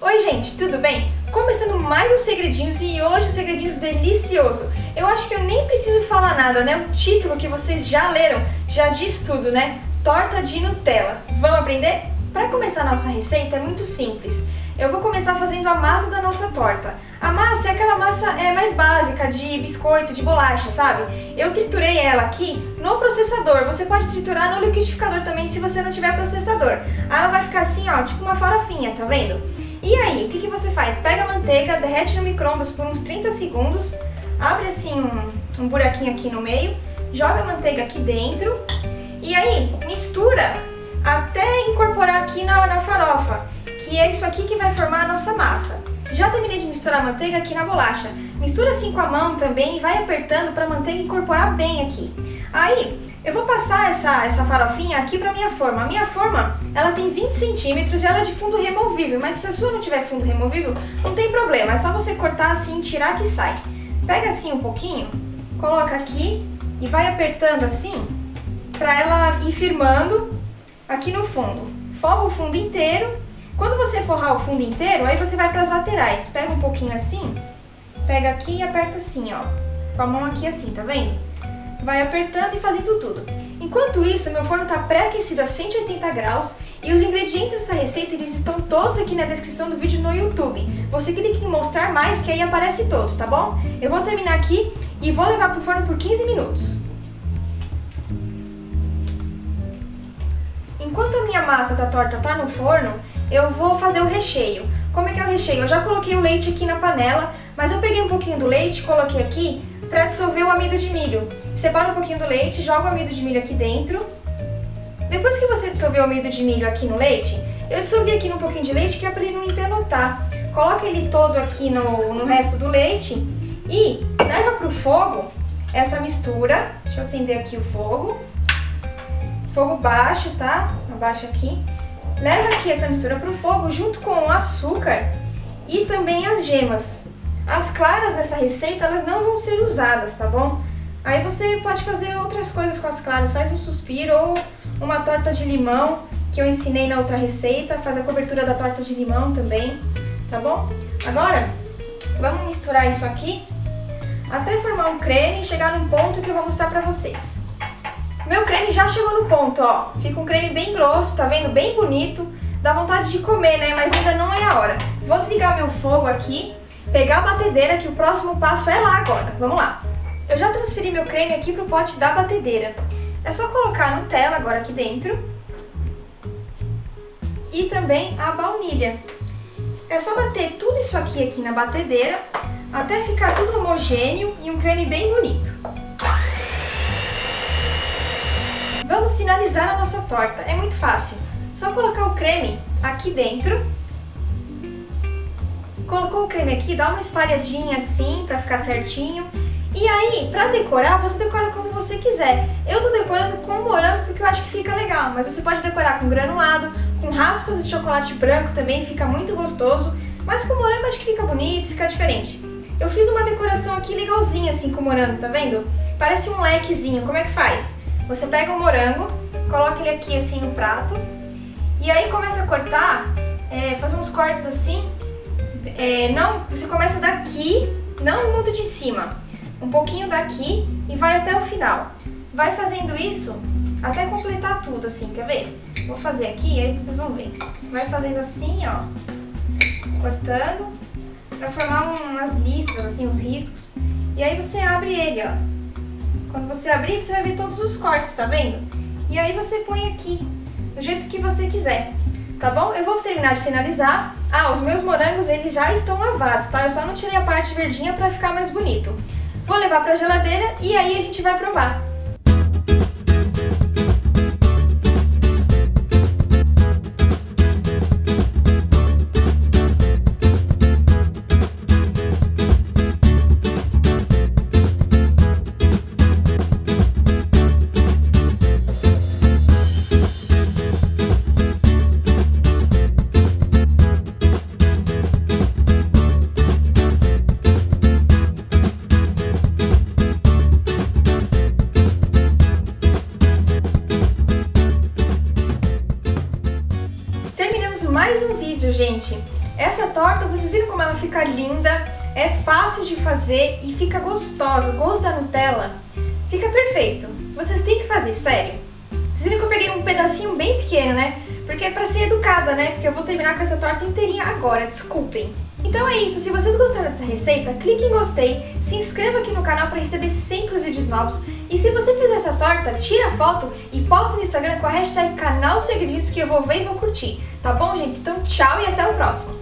Oi gente, tudo bem? Começando mais um Segredinhos e hoje um Segredinhos delicioso. Eu acho que eu nem preciso falar nada, né? O título que vocês já leram já diz tudo, né? Torta de Nutella. Vamos aprender? Para começar nossa receita é muito simples. Eu vou começar fazendo a massa da nossa torta. A massa é aquela massa é, mais básica de biscoito, de bolacha, sabe? Eu triturei ela aqui no processador. Você pode triturar no liquidificador também se você não tiver processador. Ela vai ficar assim, ó, tipo uma farofinha, tá vendo? E aí, o que, que você faz? Pega a manteiga, derrete no micro-ondas por uns 30 segundos, abre assim um, um buraquinho aqui no meio, joga a manteiga aqui dentro e aí mistura até incorporar aqui na, na farofa que é isso aqui que vai formar a nossa massa. Já terminei de misturar a manteiga aqui na bolacha. Mistura assim com a mão também e vai apertando para a manteiga incorporar bem aqui. Aí, eu vou passar essa, essa farofinha aqui para minha forma. A minha forma, ela tem 20 centímetros e ela é de fundo removível, mas se a sua não tiver fundo removível, não tem problema, é só você cortar assim e tirar que sai. Pega assim um pouquinho, coloca aqui e vai apertando assim para ela ir firmando aqui no fundo. Forra o fundo inteiro quando você forrar o fundo inteiro, aí você vai para as laterais. Pega um pouquinho assim, pega aqui e aperta assim, ó. Com a mão aqui assim, tá vendo? Vai apertando e fazendo tudo. Enquanto isso, meu forno está pré-aquecido a 180 graus e os ingredientes dessa receita eles estão todos aqui na descrição do vídeo no YouTube. Você clica em mostrar mais que aí aparece todos, tá bom? Eu vou terminar aqui e vou levar pro forno por 15 minutos. Enquanto a minha massa da torta tá no forno, eu vou fazer o recheio. Como é que é o recheio? Eu já coloquei o leite aqui na panela, mas eu peguei um pouquinho do leite, coloquei aqui para dissolver o amido de milho. Separa um pouquinho do leite, joga o amido de milho aqui dentro. Depois que você dissolver o amido de milho aqui no leite, eu dissolvi aqui num pouquinho de leite que é para ele não empelotar. Coloca ele todo aqui no, no resto do leite e leva para o fogo essa mistura. Deixa eu acender aqui o fogo. Fogo baixo, tá? Abaixa aqui. Leva aqui essa mistura para o fogo junto com o açúcar e também as gemas. As claras dessa receita, elas não vão ser usadas, tá bom? Aí você pode fazer outras coisas com as claras, faz um suspiro ou uma torta de limão, que eu ensinei na outra receita, faz a cobertura da torta de limão também, tá bom? Agora, vamos misturar isso aqui até formar um creme e chegar num ponto que eu vou mostrar pra vocês. Meu creme já chegou no ponto, ó. Fica um creme bem grosso, tá vendo? Bem bonito. Dá vontade de comer, né? Mas ainda não é a hora. Vou desligar meu fogo aqui, pegar a batedeira, que o próximo passo é lá agora. Vamos lá. Eu já transferi meu creme aqui pro pote da batedeira. É só colocar a Nutella agora aqui dentro. E também a baunilha. É só bater tudo isso aqui aqui na batedeira até ficar tudo homogêneo e um creme bem bonito. Vamos finalizar a nossa torta. É muito fácil. Só colocar o creme aqui dentro. Colocou o creme aqui, dá uma espalhadinha assim pra ficar certinho. E aí, pra decorar, você decora como você quiser. Eu tô decorando com morango porque eu acho que fica legal, mas você pode decorar com granulado, com raspas de chocolate branco também, fica muito gostoso. Mas com morango acho que fica bonito, fica diferente. Eu fiz uma decoração aqui legalzinha assim com morango, tá vendo? Parece um lequezinho, como é que faz? Você pega o morango, coloca ele aqui assim no prato e aí começa a cortar, é, fazer uns cortes assim. É, não, você começa daqui, não muito de cima, um pouquinho daqui e vai até o final. Vai fazendo isso até completar tudo, assim, quer ver? Vou fazer aqui e aí vocês vão ver. Vai fazendo assim, ó, cortando, pra formar umas listras, assim, uns riscos. E aí você abre ele, ó. Quando você abrir, você vai ver todos os cortes, tá vendo? E aí você põe aqui, do jeito que você quiser, tá bom? Eu vou terminar de finalizar. Ah, os meus morangos, eles já estão lavados, tá? Eu só não tirei a parte verdinha pra ficar mais bonito. Vou levar pra geladeira e aí a gente vai provar. Gente, essa torta, vocês viram como ela fica linda, é fácil de fazer e fica gostosa. O gosto da Nutella fica perfeito. Vocês têm que fazer, sério. Vocês viram que eu peguei um pedacinho bem pequeno, né? Porque é pra ser educada, né? Porque eu vou terminar com essa torta inteirinha agora, desculpem. Então é isso, se vocês gostaram dessa receita, clique em gostei, se inscreva aqui no canal para receber sempre os vídeos novos e se você fizer essa torta, tira a foto e posta no Instagram com a hashtag canal Segredinhos que eu vou ver e vou curtir, tá bom gente? Então tchau e até o próximo!